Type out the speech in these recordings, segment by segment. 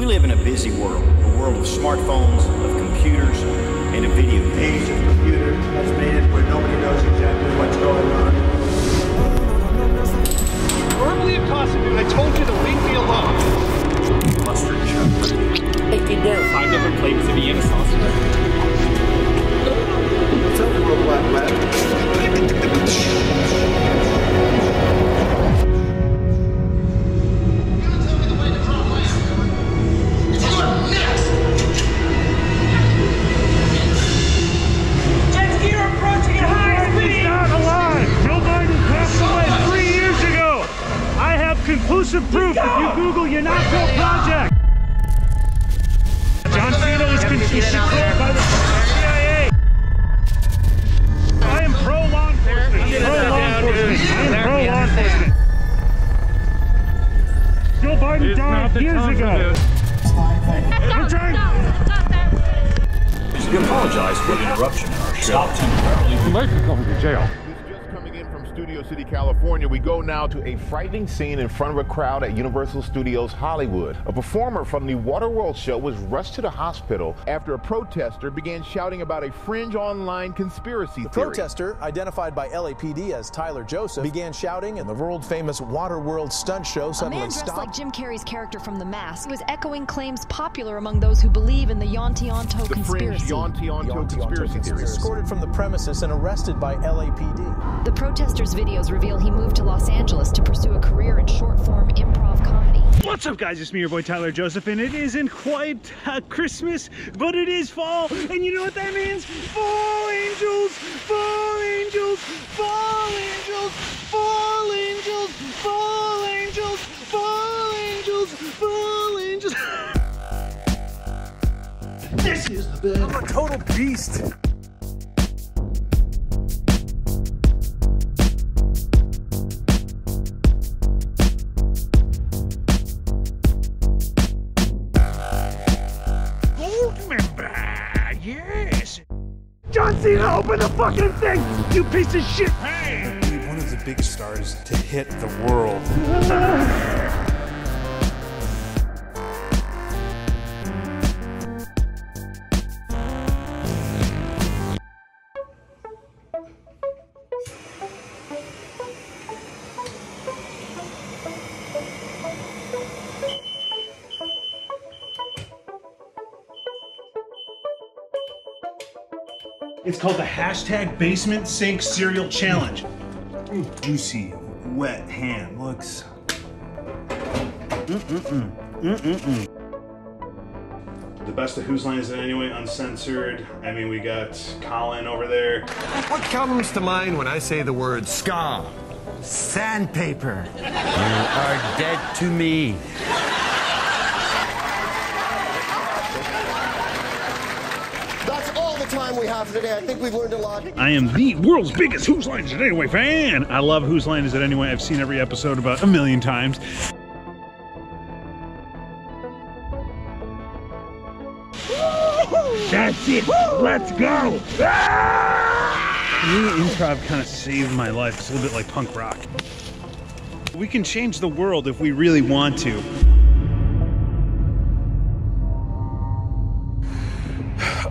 We live in a busy world, a world of smartphones, of computers, and of video games. Joe Biden died years ago. I'm trying. We apologize for the interruption in our show. Just coming in from Studio City, California, we go now to a frightening scene in front of a crowd at Universal Studios Hollywood. A performer from the Waterworld show was rushed to the hospital after a protester began shouting about a fringe online conspiracy The theory. protester, identified by LAPD as Tyler Joseph, began shouting, and the world famous Waterworld stunt show suddenly stopped. A man dressed stopped. like Jim Carrey's character from The Mask was echoing claims popular among those who believe in the Yanti-Yanto the fringe conspiracy. Yanti-Yanto conspiracy theory. escorted from the premises and arrested by LAPD. The protester's videos reveal he moved to Los Angeles to pursue a career in short-form improv comedy. What's up, guys? It's me, your boy Tyler Joseph, and it isn't quite uh, Christmas, but it is fall, and you know what that means? Fall angels, fall angels, fall angels, fall angels, fall angels, fall angels, fall angels. this is the bed. I'm a total beast. John Cena, open the fucking thing, you piece of shit. Hey. one of the big stars to hit the world. called the hashtag basement sink cereal challenge. Ooh, juicy, wet hand. Looks. The best of Whose Line Is It Anyway, uncensored. I mean, we got Colin over there. What comes to mind when I say the word ska? Sandpaper. You are dead to me. Time we have today. I think we've learned a lot. I am the world's biggest Whose Line Is It Anyway fan. I love Whose Line Is It Anyway. I've seen every episode about a million times. That's it. Let's go. Ah! Me, improv kind of saved my life. It's a little bit like punk rock. We can change the world if we really want to.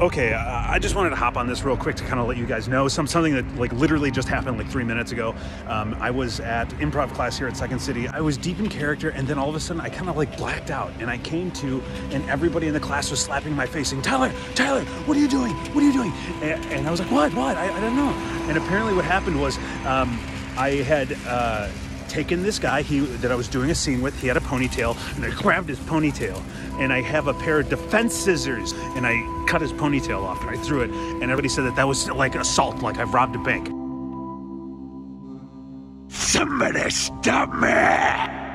Okay, uh, I just wanted to hop on this real quick to kind of let you guys know some something that like literally just happened like three minutes ago. Um, I was at improv class here at Second City. I was deep in character, and then all of a sudden I kind of like blacked out, and I came to, and everybody in the class was slapping my face, saying, "Tyler, Tyler, what are you doing? What are you doing?" And, and I was like, "What? What? I, I don't know." And apparently, what happened was um, I had. Uh, taken this guy he that I was doing a scene with. He had a ponytail, and I grabbed his ponytail, and I have a pair of defense scissors, and I cut his ponytail off, and I threw it, and everybody said that that was like assault, like I've robbed a bank. Somebody stop me!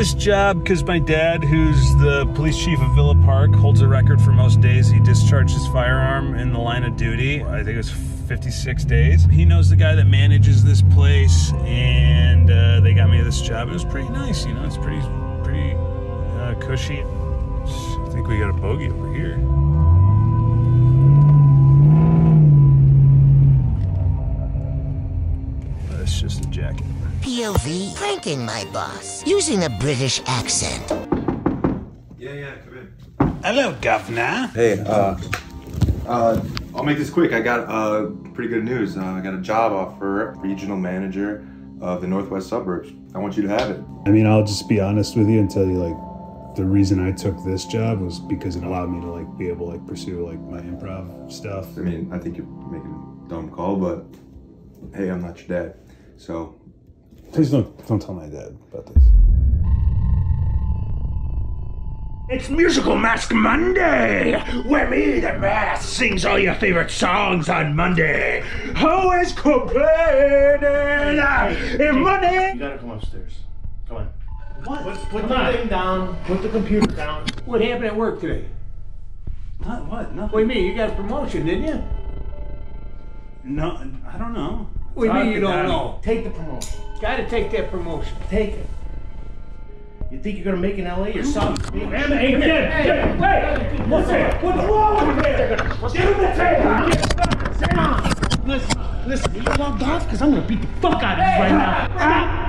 this job because my dad, who's the police chief of Villa Park, holds a record for most days he discharged his firearm in the line of duty. I think it was 56 days. He knows the guy that manages this place, and uh, they got me this job. It was pretty nice, you know. It's pretty, pretty uh, cushy. I think we got a bogey over here. That's just a jacket thanking my boss using a British accent. Yeah, yeah, come in. Hello, governor. Hey, uh, uh, I'll make this quick. I got uh, pretty good news. Uh, I got a job offer, regional manager of the Northwest suburbs. I want you to have it. I mean, I'll just be honest with you and tell you, like, the reason I took this job was because it allowed me to like be able to like pursue like my improv stuff. I mean, I think you're making a dumb call, but hey, I'm not your dad, so Please don't don't tell my dad about this. It's Musical Mask Monday, where me, the mask, sings all your favorite songs on Monday. Who is complaining? If Monday. You gotta come upstairs. Come on. What? Put, put the thing down. Put the computer down. What happened at work today? Not what? Nothing. What do you mean? You got a promotion, didn't you? No, I don't know. What do you mean you don't down. know? Take the promotion. Gotta take that promotion. Take it. You think you're gonna make in LA yourself? Hey, hey, hey, hey, hey, what's that? What's wrong with there? Give him the tape. Sit down. Listen, listen. You logged off? Because I'm gonna beat the fuck out of you right now.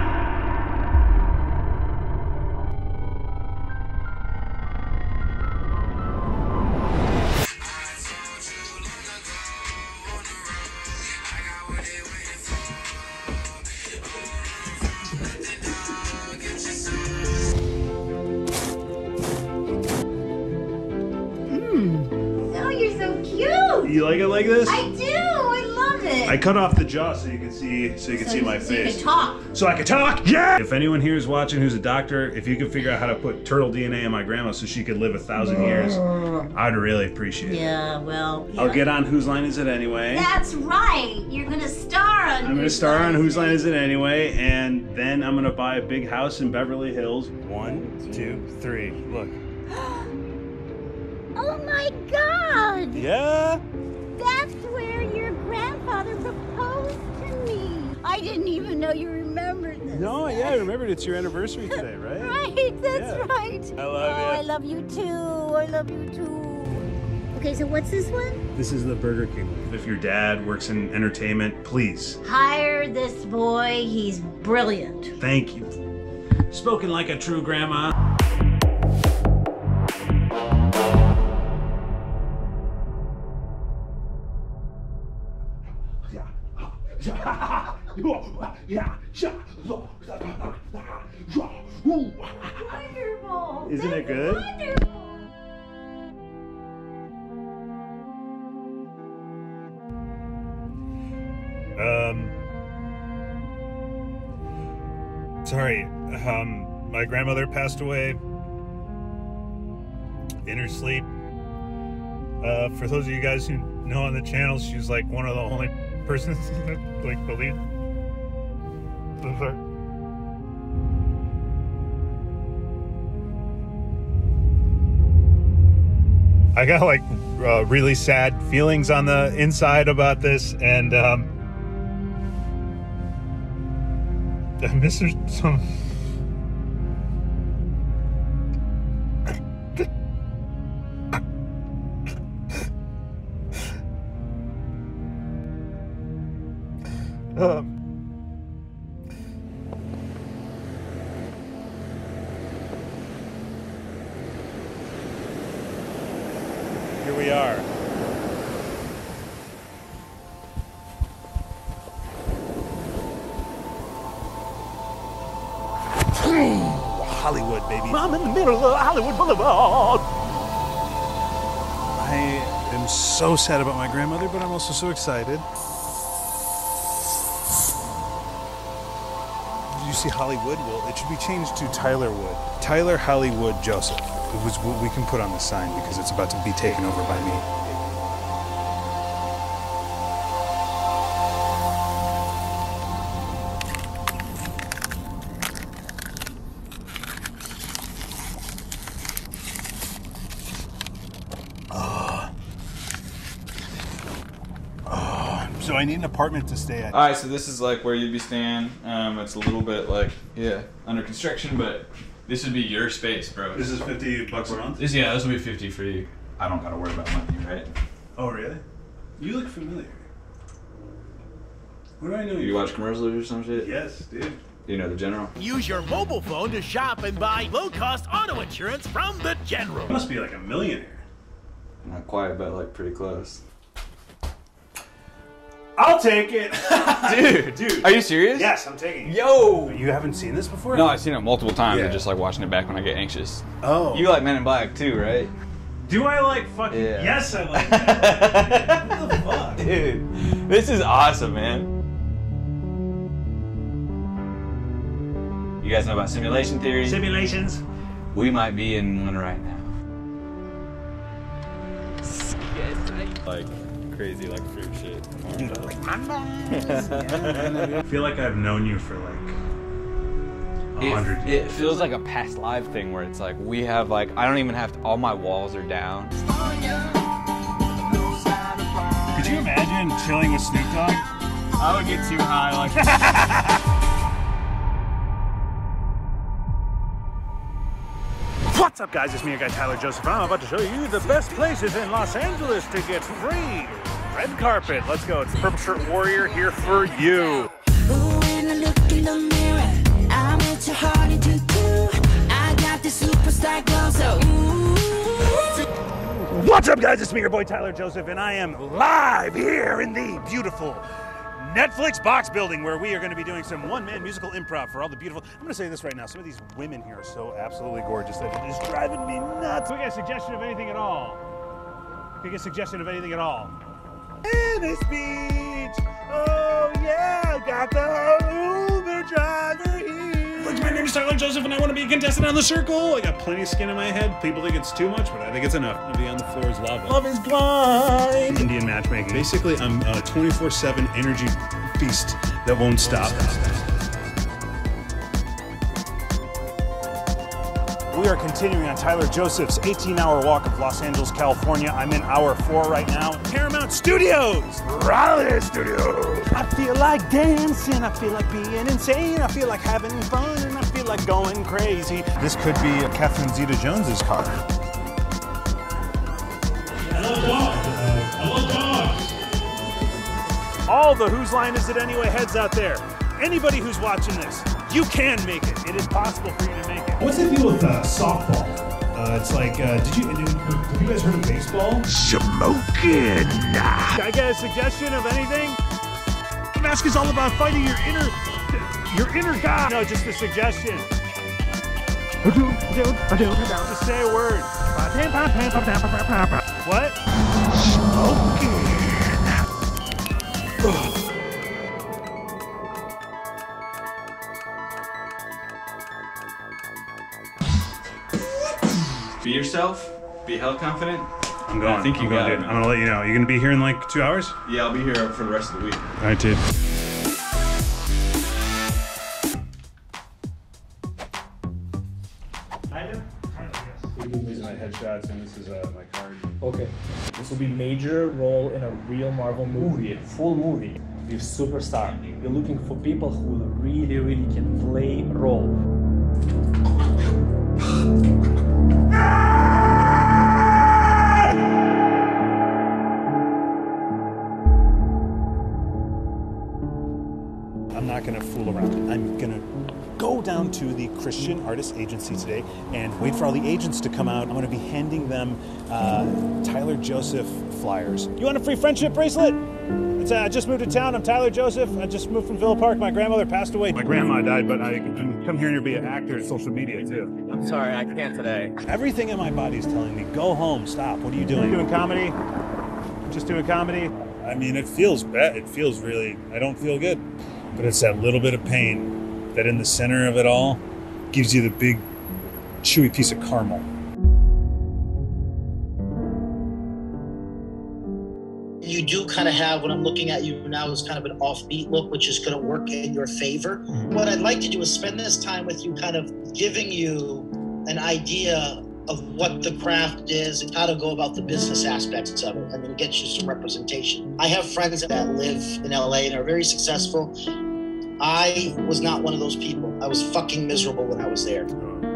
Cut off the jaw so you can see so you can So see you- my so you face. can talk. So I can talk. Yeah. If anyone here is watching who's a doctor, if you could figure out how to put turtle DNA in my grandma so she could live a thousand years, I'd really appreciate it. Yeah, well. I'll get on Whose Line Is It Anyway? That's right. You're gonna star on. I'm gonna star on Whose Line Is It Anyway, and then I'm gonna buy a big house in Beverly Hills. One, two, three. Look. Oh my God! Yeah. That's where your grandfather proposed to me. I didn't even know you remembered this. No, yeah, I remembered it's your anniversary today, right? Right, that's Yeah. right. I love oh, you. I love you too. I love you too. Okay, so what's this one? This is the Burger King. If your dad works in entertainment, please, Hire this boy. He's brilliant. thank you. Spoken like a true grandma. Wonderful. Isn't it good? Wonderful. Um. Sorry, um, my grandmother passed away in her sleep. Uh, for those of you guys who know on the channel, she was like one of the only like sorry. I got like uh, really sad feelings on the inside about this, and um, I miss her. Um, here we are. Hollywood, baby. I'm in the middle of Hollywood Boulevard. I am so sad about my grandmother, but I'm also so excited. You see Hollywood? Well, it should be changed to Tyler Wood. Tyler Hollywood Joseph. It was what we can put on the sign because it's about to be taken over by me. An apartment to stay at. All right, so this is like where you'd be staying. Um, it's a little bit like yeah under construction, but this would be your space, bro. This is 50 bucks a month? This, yeah, this will be fifty for you. I don't gotta worry about money, right? Oh, really? You look familiar. Where do I know you? You watch commercials or some shit? Yes, dude. You know the general? Use your mobile phone to shop and buy low-cost auto insurance from the General. You must be like a millionaire. Not quite, but like pretty close. I'll take it. Dude, dude. Are you serious? Yes, I'm taking it. Yo! You haven't seen this before? No, I've seen it multiple times. Yeah. and just like watching it back when I get anxious. Oh. You like Men in Black too, right? Do I like fucking? Yeah. Yes, I like. that. what the fuck? Dude, this is awesome, man. You guys know about simulation theory? Simulations. We might be in one right now. Like crazy, like fruit shit. I feel like I've known you for like a It, hundred it feels like a past live thing where it's like we have like I don't even have to, all my walls are down. Could you imagine chilling with Snoop Dogg? I would get too high like What's up, guys? It's me, your guy Tyler Joseph. I'm about to show you the best places in Los Angeles to get free red carpet. Let's go. It's Purple Shirt Warrior here for you. When I look in the mirror, I'm at your heart into two. I got the superstar glow, so What's up, guys? It's me, your boy Tyler Joseph, and I am live here in the beautiful Netflix box building where we are going to be doing some one man musical improv for all the beautiful. I'm going to say this right now. Some of these women here are so absolutely gorgeous that it is driving me nuts. Can we get a suggestion of anything at all? Can we get a suggestion of anything at all? In Venice Beach! Oh, yeah! Got the driver here! Look, my name is Tyler Joseph, and I want to be a contestant on the circle. I got plenty of skin in my head. People think it's too much, but I think it's enough. To be on the floor is lava. Love is blind. Indian matchmaking. Basically, I'm a 24/7 energy feast that won't stop. We are continuing on Tyler Joseph's 18-hour walk of Los Angeles, California. I'm in hour four right now. Paramount Studios, Raleigh Studios. I feel like dancing. I feel like being insane. I feel like having fun, and I feel like going crazy. This could be a Catherine Zeta-Jones's car. I love dogs. I. All the Whose Line Is It Anyway heads out there. Anybody who's watching this, you can make it. It is possible for you to make it. What's the deal with uh, softball? Uh, it's like, uh, did you did, have you guys heard of baseball? Smoking. I get a suggestion of anything? The mask is all about fighting your inner, your inner guy. No, just a suggestion. Just say a word. What? Smoking. Be yourself. Be hell confident. I'm going. I think you I'm got going, it. dude. I'm gonna let you know. You gonna be here in like two hours? Yeah, I'll be here for the rest of the week. All right, dude. Are my headshots, and this is uh, my card. Okay. This will be major role in a real Marvel movie, a full movie with superstar. We're looking for people who really, really can play role. I'm not going to fool around. I'm going to go down to the Christian Artist Agency today and wait for all the agents to come out. I'm going to be handing them uh, Tyler Joseph flyers. You want a free friendship bracelet? It's, uh, I just moved to town. I'm Tyler Joseph. I just moved from Villa Park. My grandmother passed away. My grandma died, but I can come here and be an actor in social media too. I'm sorry, I can't today. Everything in my body is telling me, go home, stop. What are you doing? Doing comedy? I'm just doing comedy? I mean, it feels bad. It feels really, I don't feel good. But it's that little bit of pain that in the center of it all gives you the big, chewy piece of caramel. you do kind of have what I'm looking at you now is kind of an offbeat look, which is going to work in your favor. Mm-hmm. What I'd like to do is spend this time with you, kind of giving you an idea of what the craft is and how to go about the business aspects of it, and then get you some representation. I have friends that live in LA and are very successful. I was not one of those people. I was fucking miserable when I was there.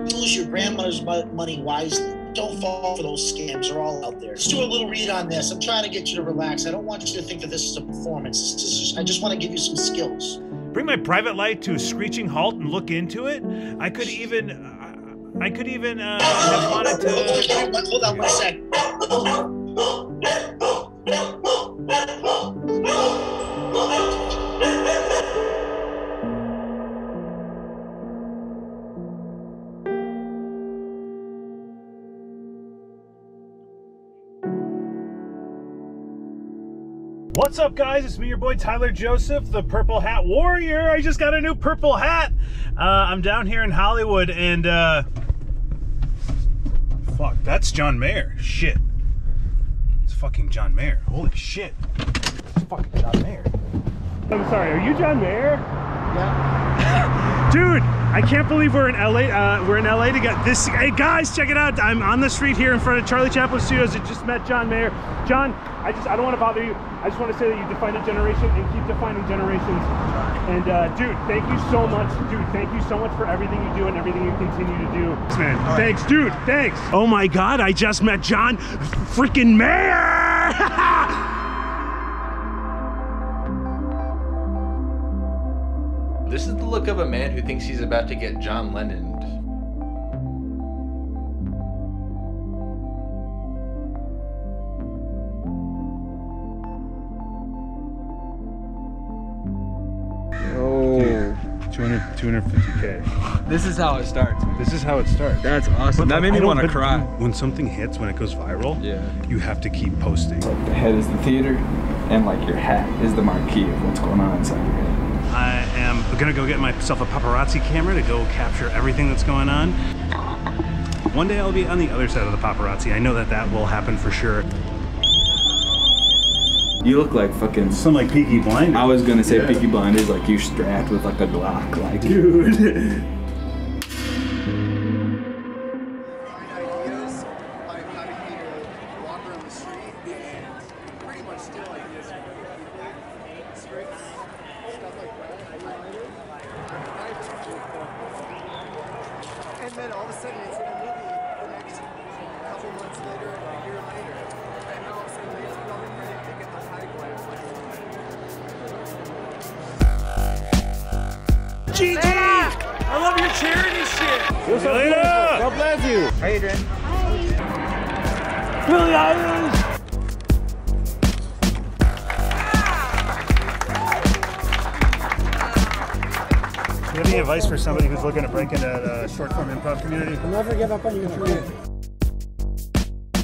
Use your grandmother's money wisely. Don't fall for those scams. They're all out there. Let's do a little read on this. I'm trying to get you to relax. I don't want you to think that this is a performance. Just, I just want to give you some skills. bring my private life to a screeching halt and look into it. I could even, I could even uh, have wanted to. Hold on one sec. What's up, guys? It's me, your boy Tyler Joseph, the Purple Hat Warrior. I just got a new purple hat. Uh, I'm down here in Hollywood, and uh, fuck, that's John Mayer. Shit, it's fucking John Mayer. Holy shit, it's fucking John Mayer. I'm sorry. Are you John Mayer? Yeah. Dude, I can't believe we're in LA. Uh, we're in LA to get this. Hey guys, check it out. I'm on the street here in front of Charlie Chaplin Studios. I just met John Mayer. John, I just I don't want to bother you. I just want to say that you defined a generation and keep defining generations. And uh, dude, thank you so much, dude. Thank you so much for everything you do and everything you continue to do. Thanks, man. Thanks, dude. Thanks. Oh my God, I just met John freaking Mayer. This is the look of a man who thinks he's about to get John Lennon. 250k. This is how it starts. Man. This is how it starts. That's awesome. that made me want to cry. When something hits, when it goes viral, yeah, you have to keep posting. Like the head is the theater, and like your hat is the marquee of what's going on inside your head. I am gonna go get myself a paparazzi camera to go capture everything that's going on. One day I'll be on the other side of the paparazzi. I know that that will happen for sure. You look like fucking some like Peaky Blinders. I was gonna say Yeah. Peaky Blinders, like you strapped with like a Glock, like dude. you have any advice for somebody who's looking to break into the uh, short form improv community? Never give up on your dream.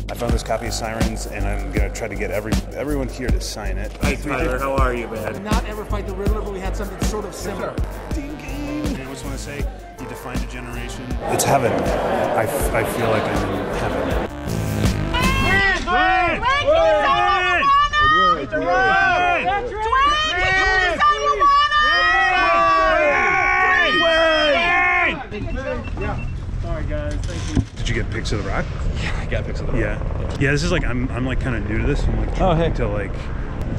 I found this copy of Sirens, and I'm gonna try to get every everyone here to sign it. Hey Tyler, how are you, man? Not ever fight the Riddler, but we had something sort of similar. I just want to say, you defined a generation. It's heaven. I, f- I feel like I'm in heaven. Dwayne! Dwayne! Dwayne! Dwayne! Dwayne! Yeah. Sorry guys, thank you. Did you get pics of the rock? Yeah, I got pics of the rock. Yeah. Yeah, this is like I'm I'm like kind of new to this. I'm like Oh, trying to like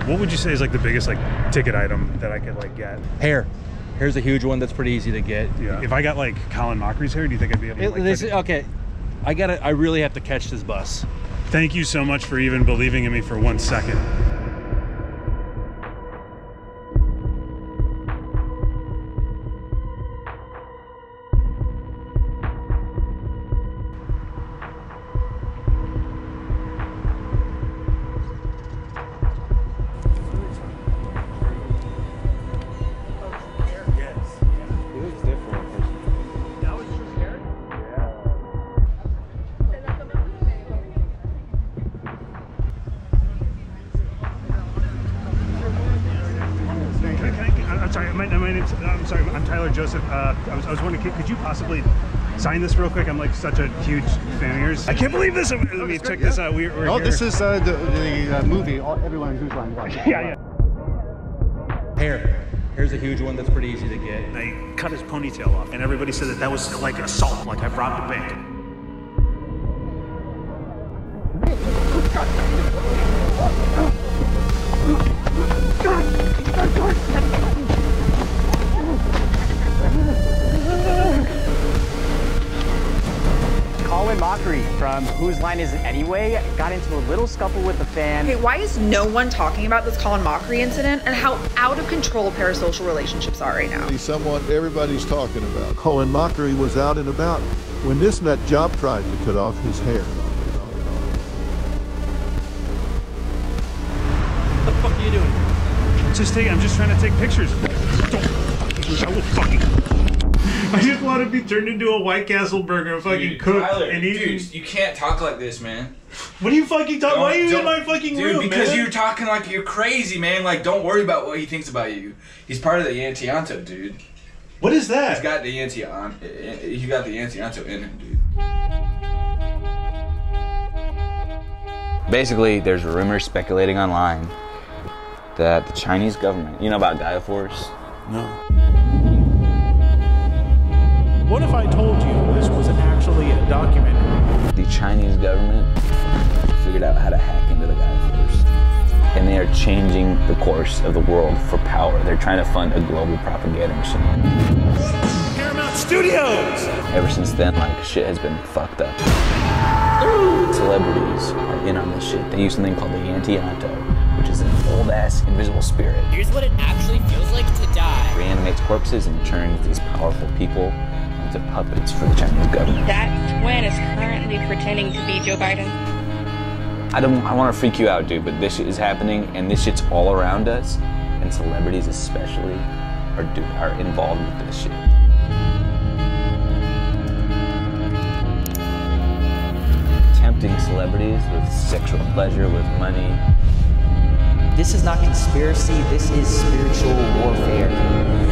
what would you say is like the biggest like ticket item that I could like get? Hair. Here's a huge one that's pretty easy to get. Yeah. If I got like Colin Mochrie's hair, do you think I'd be able to It- like, this- it? okay, I got to I really have to catch this bus. Thank you so much for even believing in me for one second. Joseph. Uh, I, was, I was wondering, could, could you possibly sign this real quick? I'm like such a huge fan of yours. I can't believe this. Let me check this out. We're, we're Oh, here. this is uh, the, the uh, movie. All, everyone who's on watch. Yeah, yeah. Hair. Here's a huge one that's pretty easy to get. I cut his ponytail off, and everybody said that that was like assault, like I've robbed a bank. Colin Colin Mochrie from Whose Line Is It Anyway got into a little scuffle with the fan. Okay, why is no one talking about this Colin Mochrie incident and how out of control parasocial relationships are right now? He's someone everybody's talking about. Colin Mochrie was out and about when this nut job tried to cut off his hair. What the fuck are you doing? Just take. I'm just trying to take pictures. Don't fucking. I will fucking. I just want to be turned into a White Castle burger and fucking cook. Tyler, and eaten. dude, you can't talk like this, man. What are you fucking talking? Why are you in my fucking dude, room, because man? you're talking like you're crazy, man. Like, don't worry about what he thinks about you. He's part of the Antianto, dude. What is that? He's got the Antianto. You eh, got the Antianto in him, dude. Basically, there's rumors speculating online that the Chinese government, you know about Gaia Force? No. What if I told you this was actually a documentary? The Chinese government figured out how to hack into the Gaia Force. And they are changing the course of the world for power. They're trying to fund a global propaganda machine. Paramount Studios! Ever since then, like, shit has been fucked up. Celebrities are in on this shit. They use something called the Antianto, which is an old ass invisible spirit. Here's what it actually feels like to die. Reanimates corpses and turns these powerful people into puppets for the Chinese government. That twin is currently pretending to be Joe Biden. I don't I want to freak you out, dude, but this shit is happening and this shit's all around us, and celebrities especially are do, are involved with this shit. Tempting celebrities with sexual pleasure, with money. This is not conspiracy, this is spiritual warfare.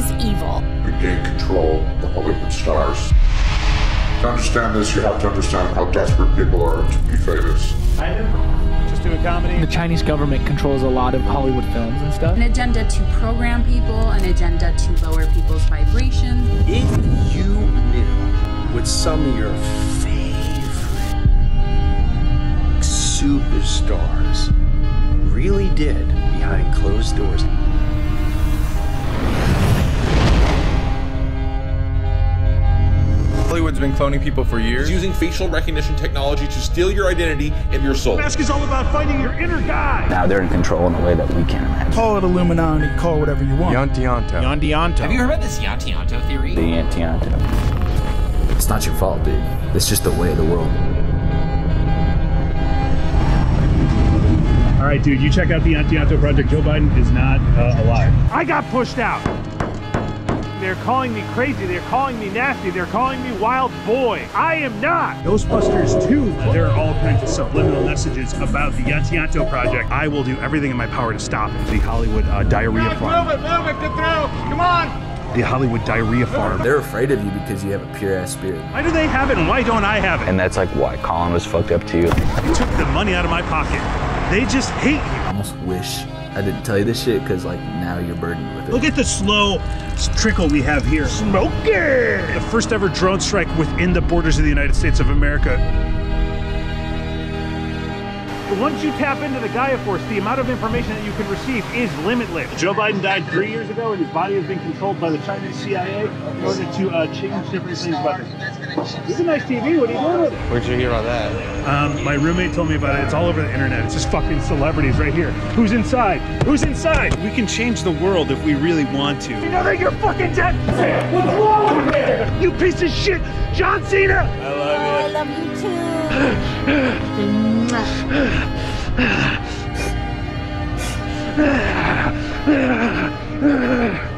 Is evil. We gain control of the Hollywood stars. To understand this, you have to understand how desperate people are to be famous. Just doing comedy. The Chinese government controls a lot of Hollywood films and stuff. An agenda to program people, an agenda to lower people's vibration. If you knew what some of your favorite superstars really did behind closed doors. Hollywood's been cloning people for years, using facial recognition technology to steal your identity and your soul. Mask is all about finding your inner guy. Now they're in control in a way that we can't imagine. Call it Illuminati, call it whatever you want. Yantianto. Yantianto. Have you heard about this Yantianto theory? The Antianto. It's not your fault, dude. It's just the way of the world. All right, dude, you check out the Antianto Project. Joe Biden is not uh, alive. I got pushed out. They're calling me crazy. They're calling me nasty. They're calling me wild boy. I am not. Ghostbusters 2, there are all kinds of subliminal messages about the Yantianto Project. I will do everything in my power to stop it. The Hollywood uh, Diarrhea Farm. Move it, move it, get through. Come on. The Hollywood Diarrhea Farm. They're afraid of you because you have a pure ass spirit. Why do they have it and why don't I have it? And that's like why Colin was fucked up to You You took the money out of my pocket. They just hate you. I almost wish I didn't tell you this shit because like now you're burdened with it. Look at the slow trickle we have here. Smoking. The first ever drone strike within the borders of the United States of America. Once you tap into the Gaia Force, the amount of information that you can receive is limitless. Joe Biden died three years ago, and his body has been controlled by the Chinese CIA in order to uh, change different things about this. This is a nice TV. What are you doing with it? Where'd you hear about that? Um, my roommate told me about it. It's all over the internet. It's just fucking celebrities right here. Who's inside? Who's inside? We can change the world if we really want to. You know that you're fucking dead. What's wrong with you? You piece of shit, John Cena. I love you. I love you too. Ugh.